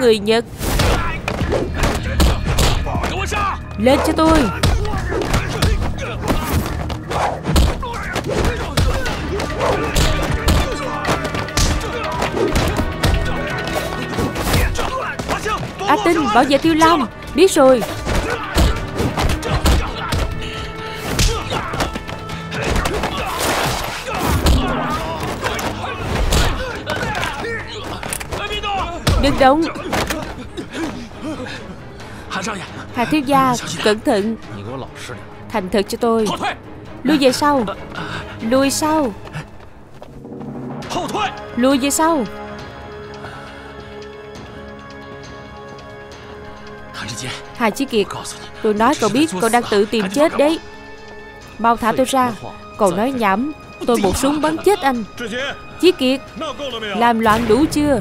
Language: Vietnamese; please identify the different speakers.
Speaker 1: người Nhật. Lên cho tôi. A Tinh bảo vệ Tiêu Long. Biết rồi. Đừng động Hà thiếu gia, Cẩn thận. Thành thật cho tôi. Lui về sau. Lui sau. Lui về sau. Hà Chí Kiệt, Tôi nói cậu biết cậu đang tự tìm chết đấy. Mau thả tôi ra. Cậu nói nhảm, Tôi một súng bắn chết anh. Chí Kiệt, Làm loạn đủ chưa?